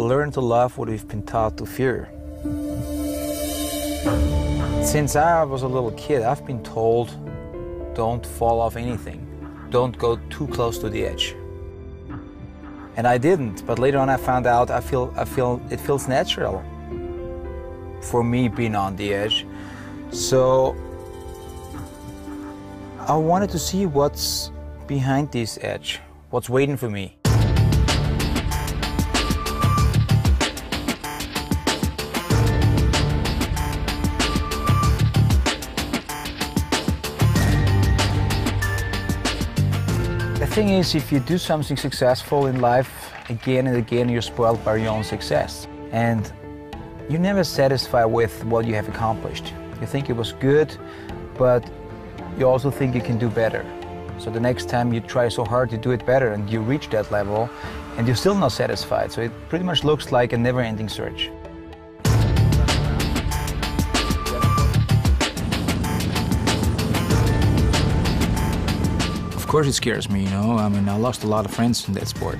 learn to love what we've been taught to fear. Since I was a little kid, I've been told don't fall off anything, don't go too close to the edge. And I didn't, but later on I found out I feel, I feel it feels natural for me being on the edge. So I wanted to see what's behind this edge, what's waiting for me. Thing is, if you do something successful in life, again and again, you're spoiled by your own success. And you're never satisfied with what you have accomplished. You think it was good, but you also think you can do better. So the next time you try so hard to do it better and you reach that level and you're still not satisfied. So it pretty much looks like a never-ending search. Course it scares me, you know. I mean, I lost a lot of friends in that sport.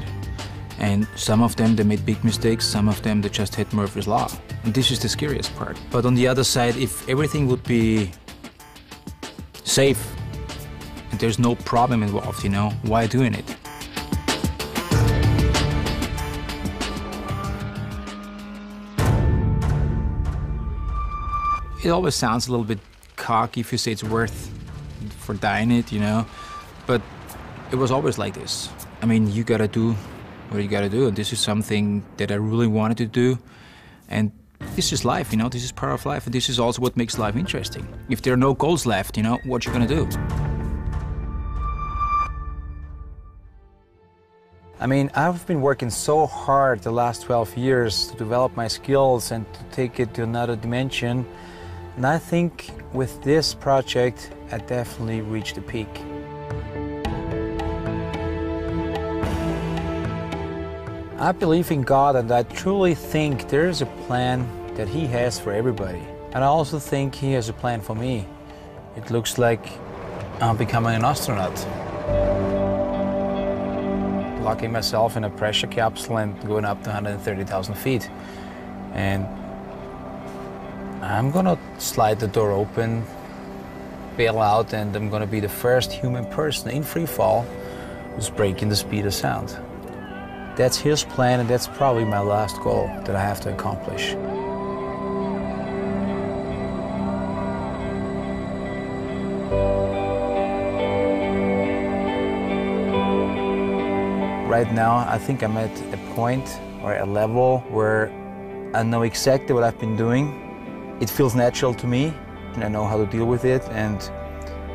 And some of them, they made big mistakes. Some of them, they just hit Murphy's Law. And this is the scariest part. But on the other side, if everything would be safe and there's no problem involved, you know, why doing it? It always sounds a little bit cocky if you say it's worth for dying it, you know, but it was always like this. I mean, you gotta do what you gotta do, and this is something that I really wanted to do, and this is life, you know, this is part of life, and this is also what makes life interesting. If there are no goals left, you know, what you gonna do? I mean, I've been working so hard the last 12 years to develop my skills and to take it to another dimension. And I think with this project, I definitely reached the peak. I believe in God and I truly think there is a plan that He has for everybody. And I also think He has a plan for me. It looks like I'm becoming an astronaut. Locking myself in a pressure capsule and going up to 130,000 feet. And I'm gonna slide the door open, bail out, and I'm gonna be the first human person in free fall who's breaking the speed of sound. That's his plan, and that's probably my last goal that I have to accomplish. Right now, I think I'm at a point or a level where I know exactly what I've been doing. It feels natural to me, and I know how to deal with it. And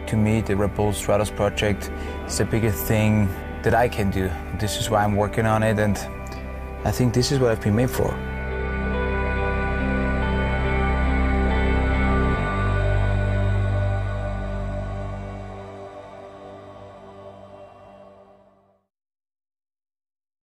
to me, the Red Bull Stratos project is the biggest thing that I can do. This is why I'm working on it, and I think this is what I've been made for.